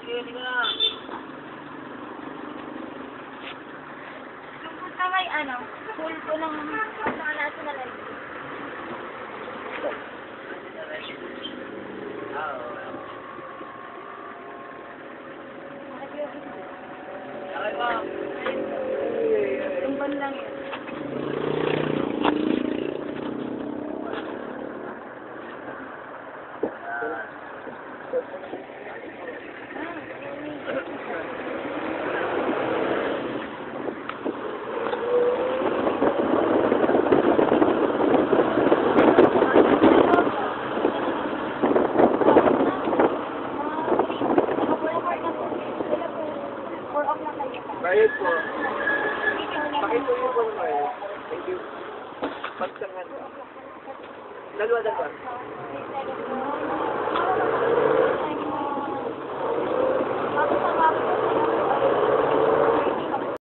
Sige, sige na. Yung punta may ano, ng sa lahat na lang. Ah, oo. Pagsangan. Dalawa-dalawa.